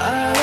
I